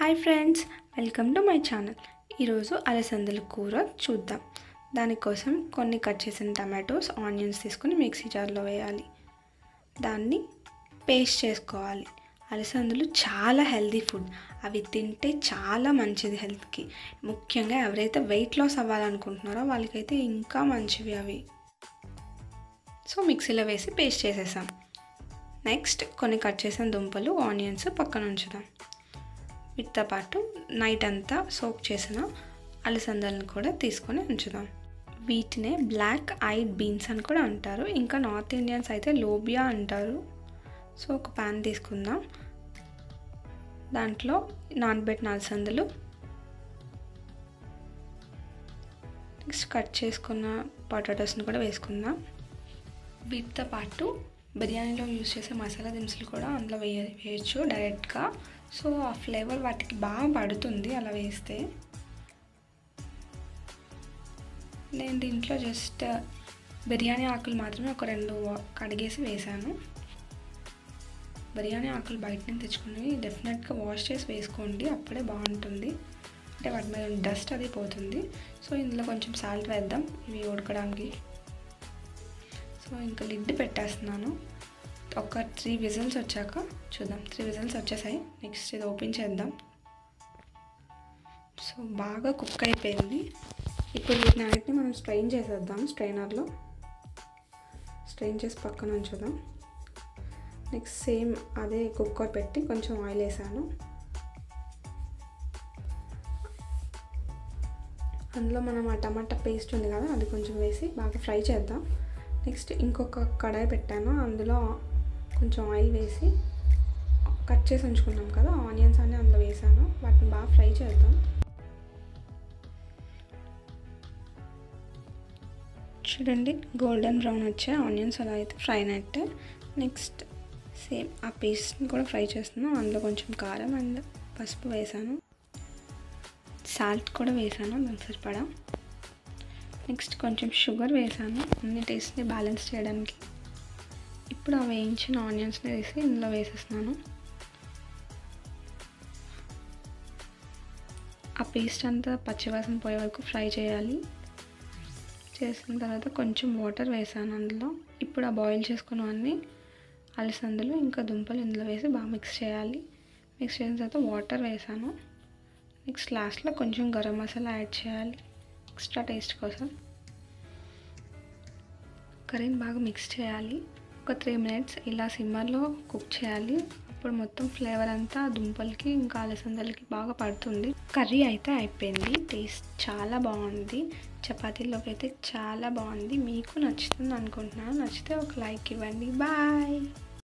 Hi friends welcome to my channel. ఈరోజు అలసందల కూర చూద్దాం. దానికోసం కొన్ని కట్ చేసిన టమాటోస్ ఆనియన్స్ తీసుకొని మిక్సీ జార్లో వేయాలి. దాన్ని పేస్ట్ చేసుకోవాలి. అలసందలు చాలా హెల్దీ ఫుడ్. అవి తింటే చాలా మంచిది హెల్త్కి. ముఖ్యంగా ఎవరైతే వెయిట్ లాస్ అవ్వాలనుకుంటున్నారో వాళ్ళకైతే ఇంకా మంచివి అవి. సో మిక్సీలో వేసి పేస్ట్ చేసేసాం. నెక్స్ట్ కొన్ని కట్ చేసిన దుంపలు ఆనియన్స్ పక్కన ఉంచుదాం. వీటితో పాటు నైట్ అంతా సోక్ చేసిన అలసందలను కూడా తీసుకొని ఉంచుదాం. వీటినే బ్లాక్ ఐడ్ బీన్స్ అని కూడా అంటారు. ఇంకా నార్త్ ఇండియన్స్ అయితే లోబియా అంటారు. సో ఒక ప్యాన్ తీసుకుందాం. దాంట్లో నానబెట్టిన అలసందలు. నెక్స్ట్ కట్ చేసుకున్న పొటాటోస్ని కూడా వేసుకుందాం. వీటితో పాటు బిర్యానీలో యూస్ చేసే మసాలా దినుసులు కూడా అందులో వేయ వేయచ్చు డైరెక్ట్గా సో ఆ ఫ్లేవర్ వాటికి బాగా పడుతుంది అలా వేస్తే. నేను దీంట్లో జస్ట్ బిర్యానీ ఆకులు మాత్రమే ఒక రెండు కడిగేసి వేసాను బిర్యానీ ఆకులు బయట నుంచి తెచ్చుకుని డెఫినెట్గా వాష్ చేసి వేసుకోండి అప్పుడే బాగుంటుంది. అంటే వాటి మీద డస్ట్ అది పోతుంది. సో ఇందులో కొంచెం సాల్ట్ వేద్దాం ఇవి ఉడకడానికి. సో ఇంకా లిడ్ పెట్టేస్తున్నాను. ఒక త్రీ విజిల్స్ వచ్చాక చూద్దాం. త్రీ విజిల్స్ వచ్చేసాయి. నెక్స్ట్ ఇది ఓపెన్ చేద్దాం. సో బాగా కుక్ అయిపోయింది. ఇప్పుడు వీటిని అన్నిటిని మనం స్ట్రెయిన్ చేసేద్దాం. స్ట్రైనర్లో స్ట్రెయిన్ చేసి పక్కన ఉంచుదాం. నెక్స్ట్ సేమ్ అదే కుక్కర్ పెట్టి కొంచెం ఆయిల్ వేసాను. అందులో మనం ఆ టమాటా పేస్ట్ ఉంది కదా అది కొంచెం వేసి బాగా ఫ్రై చేద్దాం. నెక్స్ట్ ఇంకొక కడాయి పెట్టాను. అందులో కొంచెం ఆయిల్ వేసి కట్ చేసి ఉంచుకున్నాం కదా ఆనియన్స్ అన్నీ అందులో వేసాను. వాటిని బాగా ఫ్రై చేద్దాం. చూడండి గోల్డెన్ బ్రౌన్ వచ్చే ఆనియన్స్ అలా అయితే ఫ్రై అయినట్టే. నెక్స్ట్ సేమ్ ఆ పేస్ట్ని కూడా ఫ్రై చేస్తున్నాను అందులో కొంచెం కారం అండ్ పసుపు వేసాను. సాల్ట్ కూడా వేసాను దానికి సరిపడా. నెక్స్ట్ కొంచెం షుగర్ వేసాను. అన్ని టేస్ట్ని బ్యాలెన్స్ చేయడానికి. ఇప్పుడు ఆ వేయించిన ఆనియన్స్ని వేసి ఇందులో వేసేస్తున్నాను. ఆ పేస్ట్ అంతా పచ్చివాసన పోయే వరకు ఫ్రై చేయాలి. చేసిన తర్వాత కొంచెం వాటర్ వేసాను అందులో. ఇప్పుడు ఆ బాయిల్ చేసుకున్నవన్నీ అలసందలు ఇంకా దుంపలు ఇందులో వేసి బాగా మిక్స్ చేయాలి. మిక్స్ చేసిన తర్వాత వాటర్ వేసాను. నెక్స్ట్ లాస్ట్లో కొంచెం గరం మసాలా యాడ్ చేయాలి ఎక్స్ట్రా టేస్ట్ కోసం. కర్రీని బాగా మిక్స్ చేయాలి. ఒక త్రీ మినిట్స్ ఇలా సిమ్మర్లో కుక్ చేయాలి. అప్పుడు మొత్తం ఫ్లేవర్ అంతా దుంపలకి ఇంకా అలసందలకి బాగా పడుతుంది. కర్రీ అయితే అయిపోయింది. టేస్ట్ చాలా బాగుంది. చపాతీలోకి అయితే చాలా బాగుంది. మీకు నచ్చుతుంది అనుకుంటున్నాను. నచ్చితే ఒక లైక్ ఇవ్వండి. బాయ్